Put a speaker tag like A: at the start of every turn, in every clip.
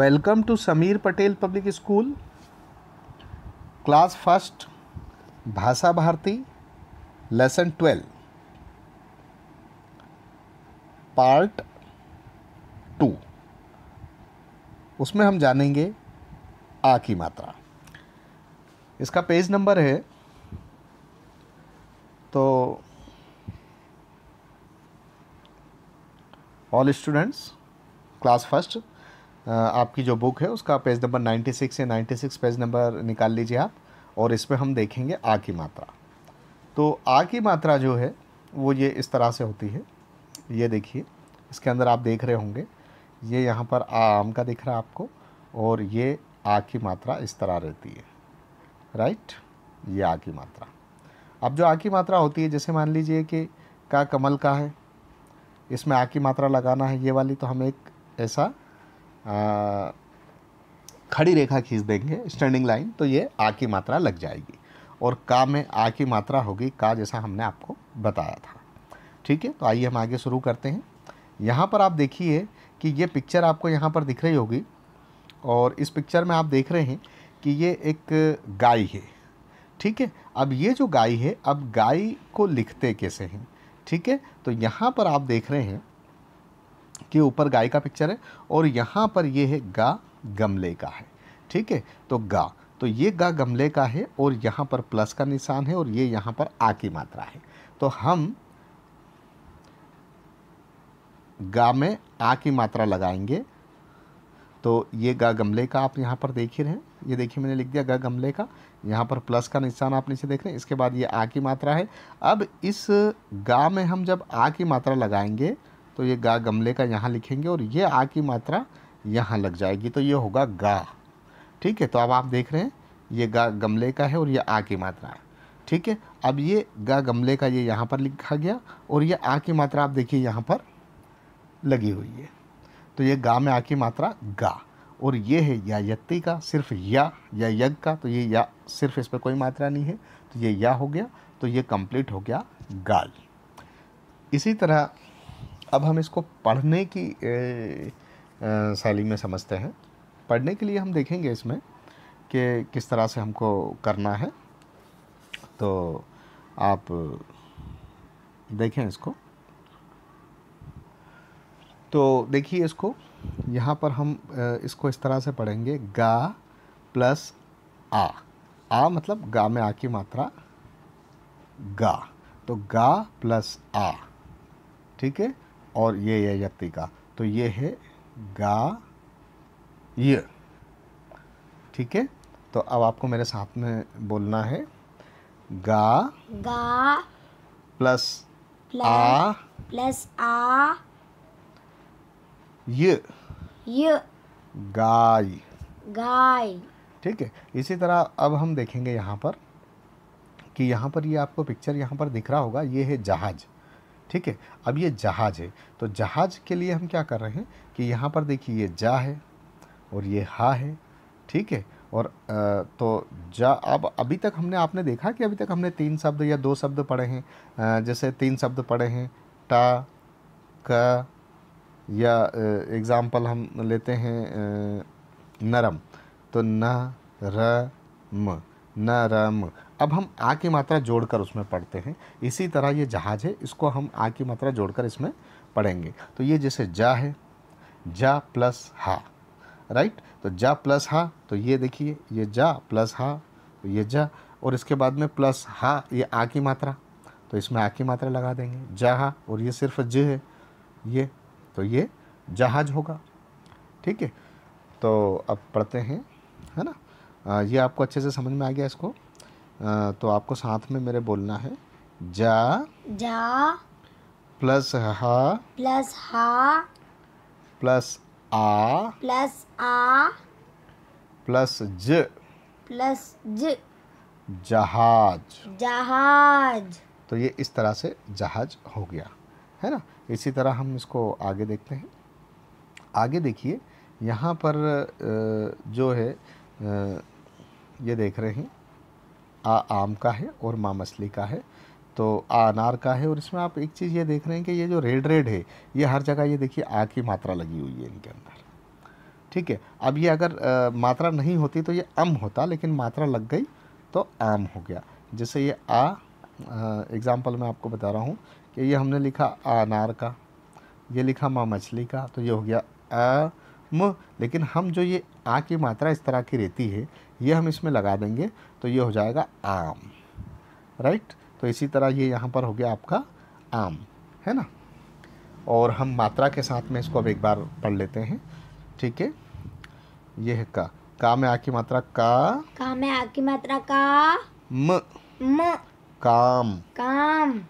A: Welcome to Sameer Patel public school, class first, Bhasha Bharati, lesson twelve, part two. उसमें हम जानेंगे आ की मात्रा। इसका पेज नंबर है तो ऑल स्टूडेंट्स क्लास फ़र्स्ट आपकी जो बुक है, उसका पेज नंबर 96 से 96 पेज नंबर निकाल लीजिए आप, और इसमें हम देखेंगे आ की मात्रा। तो आ की मात्रा जो है, वो ये इस तरह से होती है। ये देखिए, इसके अंदर आप देख रहे होंगे, ये यहाँ पर आ आम का दिख रहा है आपको, और ये आ की मात्रा इस तरह रहती है। राइट? ये आ की मात्रा। अब जो आ की मात्रा होती है, जैसे मान लीजिए कि का कमल का है, इसमें आ की मात्रा लगाना है, ये वाली तो हम एक ऐसा खड़ी रेखा खींच देंगे स्टैंडिंग लाइन तो ये आ की मात्रा लग जाएगी। और का में आ की मात्रा होगी, का जैसा हमने आपको बताया था। ठीक है तो आइए हम आगे शुरू करते हैं। यहाँ पर आप देखिए कि ये पिक्चर आपको यहाँ पर दिख रही होगी, और इस पिक्चर में आप देख रहे हैं कि ये एक गाय है। ठीक है, अब ये जो गाय है, अब गाय को लिखते कैसे हैं? ठीक है तो यहाँ पर आप देख रहे हैं कि ऊपर गाय का पिक्चर है और यहाँ पर ये है गा गमले का है। ठीक है? तो गा तो ये गा गमले का है और यहाँ पर प्लस का निशान है और ये यहाँ पर आ की मात्रा है। तो हम गा में आ की मात्रा लगाएँगे। तो ये गा गमले का आप यहाँ पर देख ही रहे हैं। ये देखिए मैंने लिख दिया गा गमले का। यहाँ पर प्लस का निशान आप नीचे देख रहे हैं। इसके बाद ये आ की मात्रा है। अब इस गा में हम जब आ की मात्रा लगाएँगे तो ये गा गमले का यहाँ लिखेंगे और ये आ की मात्रा यहाँ लग जाएगी तो ये होगा गा। ठीक है तो अब आप देख रहे हैं, ये गा गमले का है और ये आ की मात्रा है। ठीक है, अब ये गा गमले का ये यहाँ पर लिखा गया और ये आ की मात्रा आप देखिए यहाँ पर लगी हुई है। तो ये गा में आ की मात्रा गा और ये है या यत्ती का, सिर्फ़ या या यज्ञ का तो ये या, सिर्फ़ इस पर कोई मात्रा नहीं है तो ये या हो गया तो ये कंप्लीट हो गया गाल इसी तरह अब हम इसको पढ़ने की शैली में समझते हैं। पढ़ने के लिए हम देखेंगे इसमें कि किस तरह से हमको करना है। तो आप देखें इसको। तो देखिए इसको, यहाँ पर हम इसको इस तरह से पढ़ेंगे, गा प्लस आ। आ मतलब गा में आ की मात्रा, गा। तो गा प्लस आ, ठीक है? और ये ये यत्ति का। तो ये है गा ये। ठीक है? तो अब आपको मेरे साथ में बोलना है। गा
B: गा
A: प्लस
B: प्लस
A: आ
B: प्लस आ
A: ये।
B: य।
A: गाय।
B: गाय।
A: ठीक है? इसी तरह अब हम देखेंगे यहाँ पर कि यहाँ पर ये आपको पिक्चर यहाँ पर दिख रहा होगा ये है जहाज़। ठीक है? अब ये जहाज़ है तो जहाज़ के लिए हम क्या कर रहे हैं कि यहाँ पर देखिए ये जा है और ये हा है, ठीक है? और तो जा, अब अभी तक हमने, आपने देखा कि अभी तक हमने तीन शब्द या दो शब्द पढ़े हैं जैसे तीन शब्द पढ़े हैं, टा, क, या एग्ज़ाम्पल हम लेते हैं नरम तो न, र, म, नरम। अब हम आ की मात्रा जोड़कर उसमें पढ़ते हैं। इसी तरह ये जहाज़ है इसको हम आ की मात्रा जोड़कर इसमें पढ़ेंगे। तो ये जैसे जा है जा प्लस हा राइट? तो जा प्लस हा तो ये देखिए ये जा प्लस हा तो ये जा और इसके बाद में प्लस हा ये आ की मात्रा। तो इसमें आ की मात्रा लगा देंगे। जहा और ये सिर्फ़ ज है ये तो ये जहाज़ होगा। ठीक है? तो अब पढ़ते हैं है ना? आ, ये आपको अच्छे से समझ में आ गया इसको? तो आपको साथ में मेरे बोलना है। जा।
B: जा।
A: प्लस हा।
B: प्लस हा।
A: प्लस आ।
B: प्लस आ।
A: प्लस ज।
B: प्लस ज।
A: जहाज़।
B: जहाज़।
A: तो ये इस तरह से जहाज़ हो गया है ना? इसी तरह हम इसको आगे देखते हैं। आगे देखिए यहाँ पर जो है ये देख रहे हैं। आ आम का है और माँ मछली का है तो आ अनार का है। और इसमें आप एक चीज़ ये देख रहे हैं कि ये जो रेड रेड है ये हर जगह ये देखिए आ की मात्रा लगी हुई है इनके अंदर। ठीक है अब ये अगर अ, मात्रा नहीं होती तो ये अम होता लेकिन मात्रा लग गई तो आम हो गया। जैसे ये आ एग्ज़ाम्पल मैं आपको बता रहा हूँ कि ये हमने लिखा आ अनार का ये लिखा माँ मछली का तो ये हो गया अ म लेकिन हम जो ये आ की मात्रा इस तरह की रहती है ये हम इसमें लगा देंगे तो ये हो जाएगा आम। राइट तो इसी तरह ये यहाँ पर हो गया आपका आम है ना? और हम मात्रा के साथ में इसको अब एक बार पढ़ लेते हैं। ठीक है? ये है का। का में आ की मात्रा का?
B: का में आ की मात्रा का?
A: म।
B: म।
A: काम।
B: काम।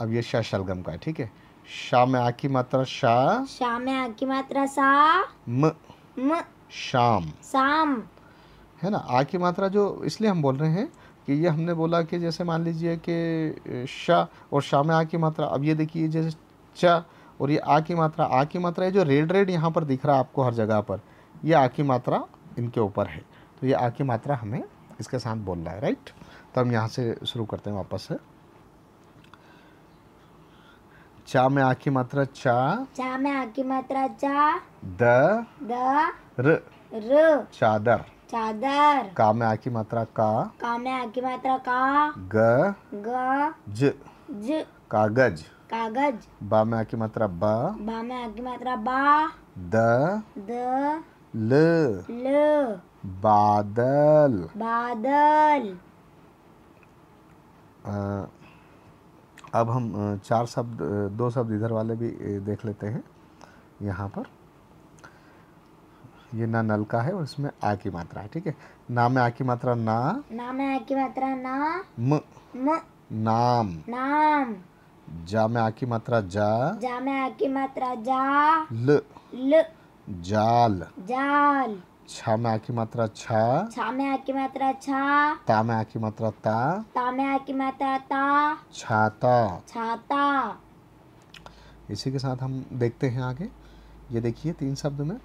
A: अब ये शलगम का है ठीक है? शा में आ की मात्रा शा
B: शा में आ की मात्रा सा
A: म
B: म
A: शाम
B: शाम
A: है ना? आ की मात्रा जो इसलिए हम बोल रहे हैं कि ये हमने बोला कि जैसे मान लीजिए कि शा और शा में आ की मात्रा अब ये देखिए जैसे च और ये आ की मात्रा आ की मात्रा ये जो रेड रेड यहाँ पर दिख रहा है आपको हर जगह पर ये आ की मात्रा इनके ऊपर है। तो ये आ की मात्रा हमें इसके साथ बोलना है राइट तो हम यहाँ से शुरू करते हैं वापस से। चा में आ की मात्रा चा
B: चा में आ की मात्रा चा
A: द
B: द
A: र
B: र
A: चादर।
B: चादर।
A: का में आ की मात्रा का
B: का में आ की मात्रा का
A: ग
B: ग
A: ज
B: ज
A: कागज़।
B: कागज़।
A: बा में आ की मात्रा ब
B: बा में आ की मात्रा बा
A: द
B: द
A: ल
B: ल
A: बादल।
B: बादल।
A: अब हम चार शब्द दो शब्द इधर वाले भी देख लेते हैं। यहाँ पर। ये ना नल का है और इसमें आ की मात्रा है ठीक है? ना में आ की मात्रा ना।
B: ना में आ की मात्रा ना।
A: म।
B: म।
A: नाम।
B: नाम।
A: जा में आ की मात्रा जा।
B: जा में आ की मात्रा जा।
A: ल।
B: ल।
A: जाल।
B: जाल।
A: छा में आ की मात्रा छा।
B: छा में आ की मात्रा छा।
A: ता में आ की मात्रा ता।
B: ता में आ की मात्रा ता।
A: छाता
B: छाता
A: इसी के साथ हम देखते हैं आगे। ये देखिए तीन शब्द में।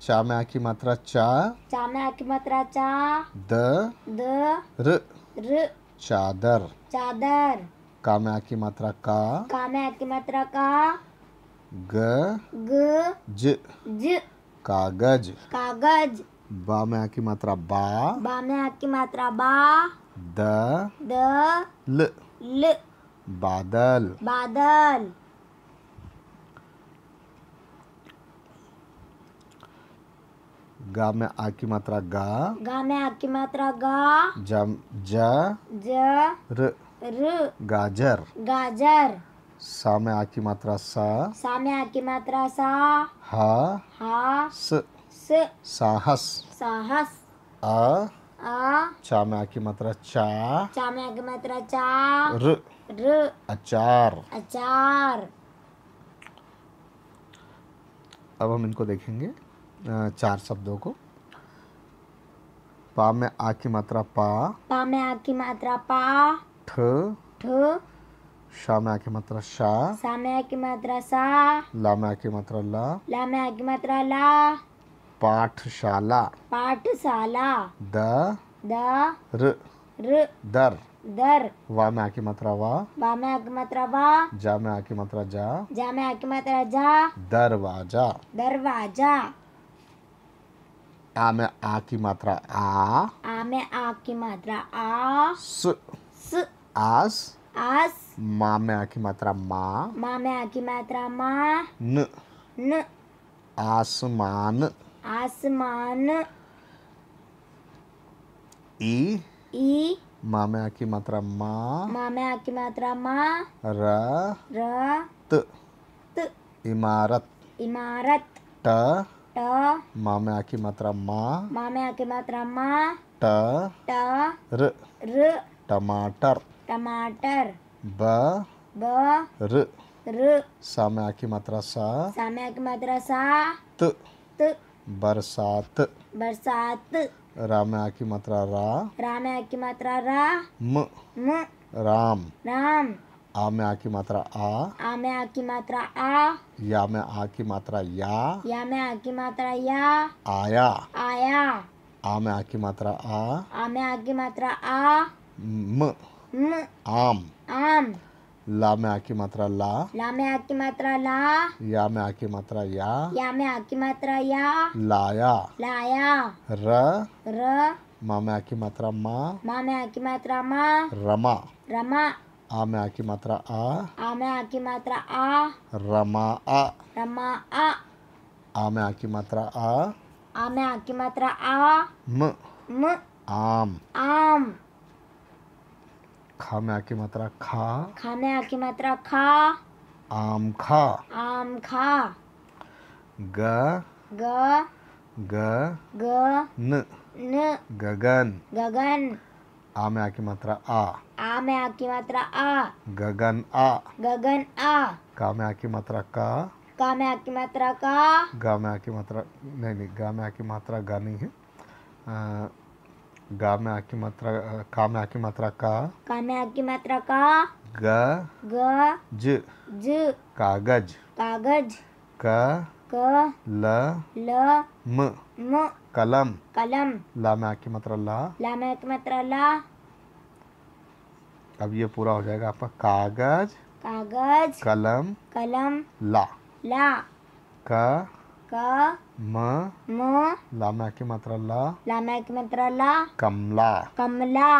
A: चा में आ की मात्रा चा।
B: चा में आ की मात्रा चा।
A: द।
B: द।
A: र।
B: र।
A: चादर।
B: चादर।
A: का में आ की मात्रा का।
B: का में आ की मात्रा का।
A: ग।
B: ग।
A: ज।
B: ज।
A: कागज़।
B: कागज़।
A: बा में आ की मात्रा बा।
B: बा में आ की मात्रा बा।
A: द।
B: द।
A: ल।
B: ल।
A: बादल।
B: बादल।
A: गा में आ की मात्रा गा।
B: गा में आ की मात्रा गा।
A: जम ज।
B: ज।
A: र।
B: र।
A: गाजर।
B: गाजर।
A: सा में आ की मात्रा सा।
B: सा में आ की मात्रा सा।
A: हा
B: हा
A: स
B: स
A: साहस।
B: साहस।
A: आ
B: आ
A: चा में आ की मात्रा चा।
B: चा में आ की मात्रा चा।
A: र।
B: र।
A: अचार।
B: अचार।
A: अब हम इनको देखेंगे चार शब्दों को। पा में आ की मात्रा पा।
B: पा में आ की मात्रा पा।
A: ठ।
B: ठ।
A: शा में आ की मात्रा शा
B: सा में आ की मात्रा सा
A: ला में आ की मात्रा ला
B: ला में आ की मात्रा ला
A: पाठशाला
B: पाठशाला
A: द
B: द
A: र
B: र
A: दर
B: दर
A: वा में आ की मात्रा वा
B: बा में आ की मात्रा बा
A: जा में आ की मात्रा जा
B: जा में आ की मात्रा जा
A: दरवाज़ा
B: दरवाज़ा
A: आ में आ की मात्रा आ
B: आ में आ की मात्रा आ
A: स
B: स
A: आस
B: आस
A: मा में आ की मात्रा मा
B: मा में आ की मात्रा मा
A: न
B: न
A: आसमान
B: आसमान
A: ई
B: ई
A: मा में आ की मात्रा मा
B: मा में आ की मात्रा मा
A: र
B: र
A: त
B: त
A: इमारत
B: इमारत
A: ट
B: ट
A: मा में आ की मात्रा मा
B: मा में आ की मात्रा मा
A: ट
B: ट
A: र
B: र
A: टमाटर
B: टमाटर।
A: ब
B: ब
A: र।
B: र।
A: सा में आ की मात्रा सा।
B: सा में आ की मात्रा सा।
A: त।
B: त।
A: बरसात।
B: बरसात।
A: रा में आ की मात्रा रा।
B: रा में आ की मात्रा रा।
A: म।
B: म।
A: राम।
B: राम।
A: आ में आ। की मात्रा आ।
B: आ में आ की मात्रा आ
A: या। में आ की मात्रा या।
B: या में आ की मात्रा या
A: आया।
B: आया।
A: आ में आ। की मात्रा आ
B: आ में आ की मात्रा आ।
A: म।
B: म
A: आम
B: आम
A: ला में आ की मात्रा ला
B: ला में आ की मात्रा ला
A: या में आ की मात्रा या
B: या में आ की मात्रा या
A: लाया
B: लाया
A: र
B: र
A: मा में आ की मात्रा मा
B: मा में आ की मात्रा मा
A: रमा
B: रमा
A: आ में आ की मात्रा आ
B: आ में आ की मात्रा आ
A: रमा आ
B: रमा आ
A: आ में आ की मात्रा आ
B: आ में आ की मात्रा आ
A: म
B: म
A: आम
B: आम
A: खा में आ की मात्रा खा।
B: खा में आ की मात्रा खा।
A: आम खा।
B: आम खा।
A: ग।
B: ग।
A: ग।
B: ग।
A: न।
B: न।
A: गगन।
B: गगन।
A: आ में आ की मात्रा आ।
B: आ में आ की मात्रा आ।
A: गगन आ।
B: गगन आ।
A: का में आ की मात्रा का।
B: का में आ की मात्रा का।
A: गा में आ की मात्रा नहीं नहीं गा में आ की मात्रा गा नहीं है। गा में आ की मात्रा का? में आ की? मात्रा का
B: का में आ की मात्रा का
A: ग
B: ग
A: ज
B: ज
A: कागज़
B: कागज़
A: क
B: क
A: ल
B: ल
A: म
B: म
A: कलम
B: कलम।
A: ला में आ की मात्रा ला।
B: ला में आ की मात्रा ला।
A: अब ये पूरा हो जाएगा आपका कागज़
B: कागज़
A: कलम
B: कलम
A: ला।
B: ला।
A: क
B: क
A: म
B: म
A: ला में आ की मात्रा ला
B: ला में आ की मात्रा ला
A: कमला
B: कमला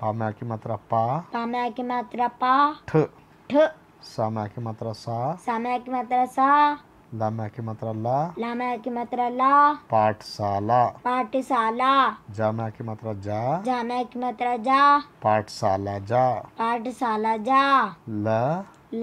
A: पा में आ की मात्रा पा
B: पा में आ की मात्रा पा
A: ठ
B: ठ
A: सा में आ की मात्रा सा
B: सा में आ की मात्रा सा
A: ला में आ की मात्रा ला
B: ला में आ की मात्रा ला
A: पाठशाला
B: पाठशाला
A: जा में आ की मात्रा जा
B: जा में आ की मात्रा जा
A: पाठशाला जा
B: पाठशाला जा
A: ल
B: ल।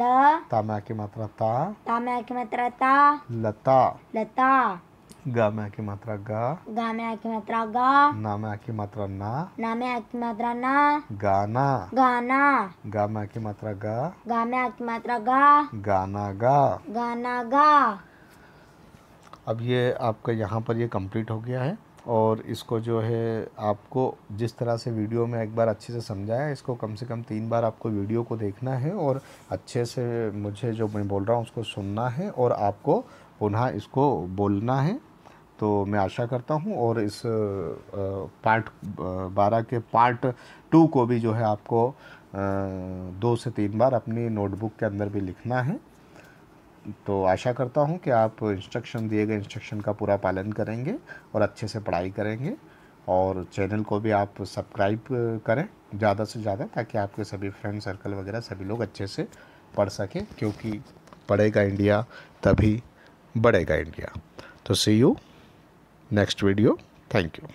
A: ता में की मात्रा ता।
B: ता में की मात्रा ता।
A: लता।
B: लता।
A: गा में की मात्रा गा।
B: गा में की मात्रा गा।
A: ना में की मात्रा ना।
B: ना में की मात्रा ना।
A: गाना।
B: गाना।
A: गा में की मात्रा गा।
B: गा में की मात्रा गा।
A: गाना गा।
B: गाना गा।
A: अब ये आपका यहाँ पर ये कंप्लीट हो गया है। और इसको जो है आपको जिस तरह से वीडियो में एक बार अच्छे से समझाया, इसको कम से कम तीन बार आपको वीडियो को देखना है और अच्छे से मुझे जो मैं बोल रहा हूँ उसको सुनना है और आपको पुनः इसको बोलना है। तो मैं आशा करता हूँ और इस पार्ट बारह के पार्ट टू को भी जो है आपको दो से तीन बार अपनी नोटबुक के अंदर भी लिखना है। तो आशा करता हूँ कि आप इंस्ट्रक्शन दिए गए इंस्ट्रक्शन का पूरा पालन करेंगे और अच्छे से पढ़ाई करेंगे और चैनल को भी आप सब्सक्राइब करें ज़्यादा से ज़्यादा ताकि आपके सभी फ्रेंड सर्कल वगैरह सभी लोग अच्छे से पढ़ सकें, क्योंकि पढ़ेगा इंडिया तभी बढ़ेगा इंडिया तो see you next video thank you